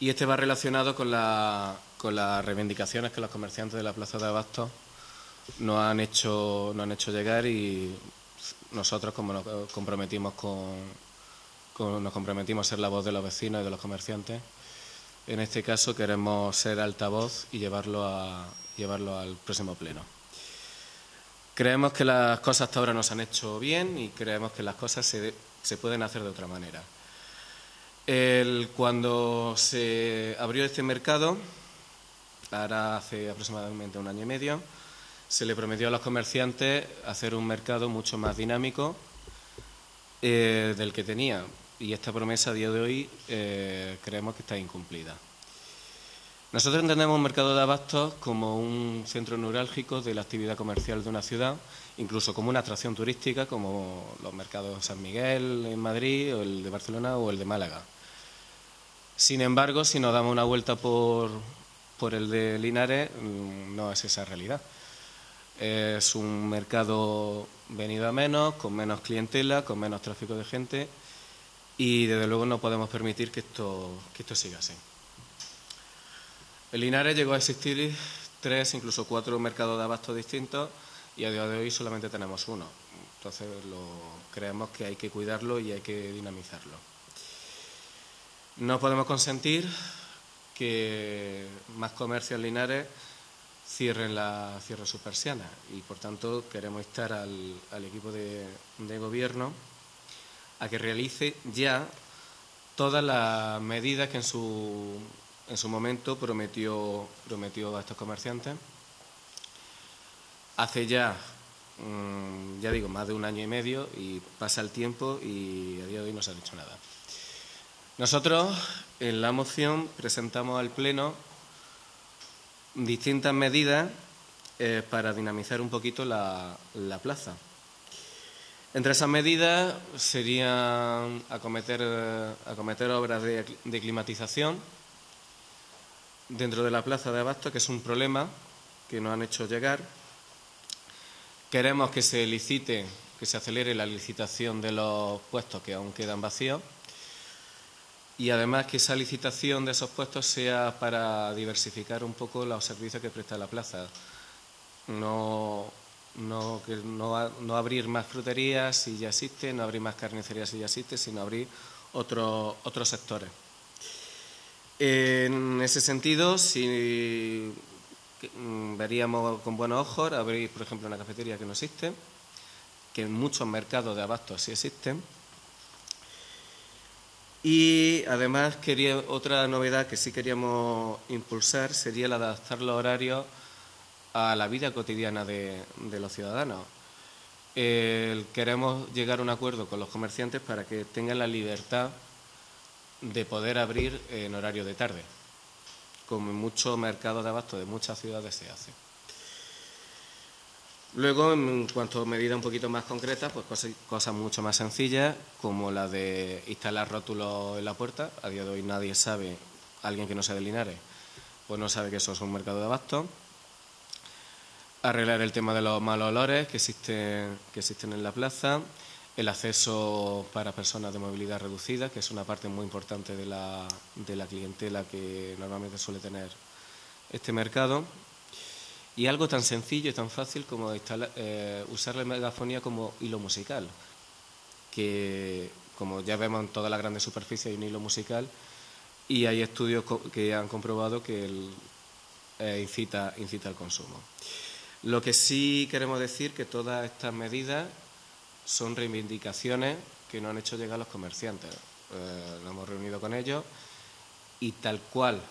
Y este va relacionado con, con las reivindicaciones que los comerciantes de la Plaza de Abastos nos han hecho, nos han hecho llegar y nosotros, como nos comprometimos con, nos comprometimos a ser la voz de los vecinos y de los comerciantes, en este caso queremos ser altavoz y llevarlo, a, llevarlo al próximo pleno. Creemos que las cosas hasta ahora nos han hecho bien y creemos que las cosas se, se pueden hacer de otra manera. El, cuando se abrió este mercado, ahora hace aproximadamente un año y medio, se le prometió a los comerciantes hacer un mercado mucho más dinámico eh, del que tenía. Y esta promesa a día de hoy eh, creemos que está incumplida. Nosotros entendemos un mercado de abastos como un centro neurálgico de la actividad comercial de una ciudad, incluso como una atracción turística, como los mercados San Miguel en Madrid, o el de Barcelona o el de Málaga. Sin embargo, si nos damos una vuelta por, por el de Linares, mm, no es esa realidad. Es un mercado venido a menos, con menos clientela, con menos tráfico de gente y desde luego no podemos permitir que esto, que esto siga así. En Linares llegó a existir tres, incluso cuatro mercados de abasto distintos y a día de hoy solamente tenemos uno. Entonces lo, creemos que hay que cuidarlo y hay que dinamizarlo. No podemos consentir que más comercios Linares cierren, la, cierren sus persianas y por tanto queremos instar al, equipo de, gobierno a que realice ya todas las medidas que en su, en su momento prometió, prometió a estos comerciantes. Hace ya, mm, ya digo, más de un año y medio y pasa el tiempo y a día de hoy no se ha dicho nada. Nosotros en la moción presentamos al Pleno distintas medidas eh, para dinamizar un poquito la, plaza. Entre esas medidas serían acometer, acometer obras de, climatización dentro de la plaza de Abasto, que es un problema que nos han hecho llegar. Queremos que se licite, que se acelere la licitación de los puestos que aún quedan vacíos y además que esa licitación de esos puestos sea para diversificar un poco los servicios que presta la plaza. No, no, no, abrir más fruterías si ya existe, no abrir más carnicerías si ya existe, sino abrir otros otros sectores. En ese sentido, si mm, veríamos con buenos ojos abrir, por ejemplo, una cafetería que no existe, que en muchos mercados de abastos sí existen, y además quería otra novedad que sí queríamos impulsar sería el adaptar los horarios a la vida cotidiana de, los ciudadanos. queremos llegar a un acuerdo con los comerciantes para que tengan la libertad de poder abrir en horario de tarde, como en muchos mercados de abasto de muchas ciudades se hace. Luego, en cuanto a medidas un poquito más concretas, pues cosas, mucho más sencillas, como la de instalar rótulos en la puerta. A día de hoy nadie sabe, alguien que no sea de Linares, pues no sabe que eso es un mercado de abasto. Arreglar el tema de los malos olores que existen, que existen en la plaza. El acceso para personas de movilidad reducida, que es una parte muy importante de la, de la clientela que normalmente suele tener este mercado y algo tan sencillo y tan fácil como eh, usar la megafonía como hilo musical, que como ya vemos en toda la grandes superficie hay un hilo musical y hay estudios que han comprobado que eh, incita, incita al consumo. Lo que sí queremos decir que todas estas medidas son reivindicaciones que nos han hecho llegar los comerciantes. Eh, nos hemos reunido con ellos y tal cual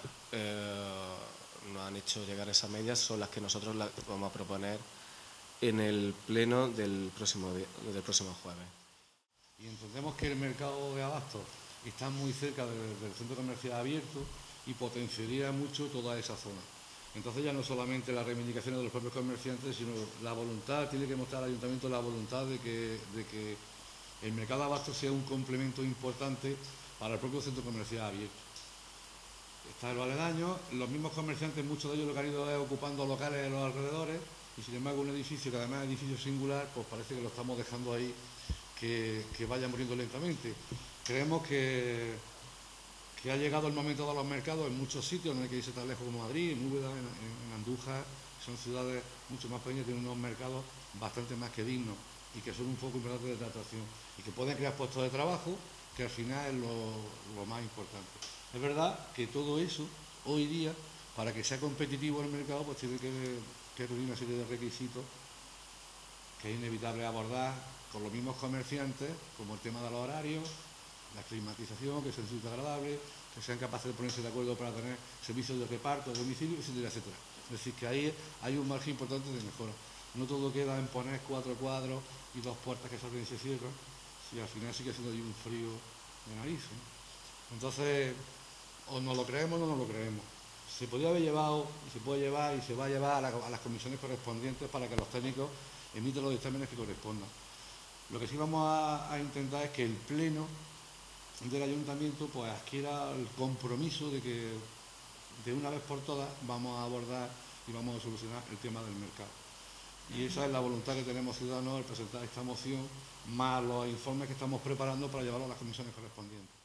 nos han hecho llegar esas medidas son las que nosotros vamos a proponer en el pleno del próximo, del próximo jueves. Y entendemos que el mercado de abastos está muy cerca del, centro comercial abierto y potenciaría mucho toda esa zona. Entonces ya no solamente las reivindicaciones de los propios comerciantes, sino la voluntad, tiene que mostrar al ayuntamiento la voluntad de que, el mercado de abastos sea un complemento importante para el propio centro comercial abierto está el valedaño, los mismos comerciantes, muchos de ellos lo que han ido ocupando locales en los alrededores y sin embargo un edificio que además es edificio singular, pues parece que lo estamos dejando ahí que, vaya muriendo lentamente. Creemos que, que ha llegado el momento de los mercados en muchos sitios, no hay que irse tan lejos como Madrid, en Úbeda, en, Andújar, son ciudades mucho más pequeñas, tienen unos mercados bastante más que dignos y que son un foco importante de atracción y que pueden crear puestos de trabajo, que al final es lo, más importante. Es verdad que todo eso, hoy día, para que sea competitivo el mercado, pues tiene que, que reunir una serie de requisitos que es inevitable abordar con los mismos comerciantes, como el tema de los horarios, la climatización, que un sitio agradable, que sean capaces de ponerse de acuerdo para tener servicios de reparto, de domicilio, etcétera, etcétera. Es decir, que ahí hay un margen importante de mejora. No todo queda en poner cuatro cuadros y dos puertas que se abren y se cierran, si al final sigue siendo ahí un frío de nariz. Entonces, o nos lo creemos o no nos lo creemos. Se podría haber llevado, y se puede llevar, y se va a llevar a, las comisiones correspondientes para que los técnicos emitan los dictámenes que correspondan. Lo que sí vamos a, intentar es que el Pleno del Ayuntamiento pues adquiera el compromiso de que de una vez por todas vamos a abordar y vamos a solucionar el tema del mercado. Y esa es la voluntad que tenemos ciudadanos al presentar esta moción, más los informes que estamos preparando para llevarlo a las comisiones correspondientes.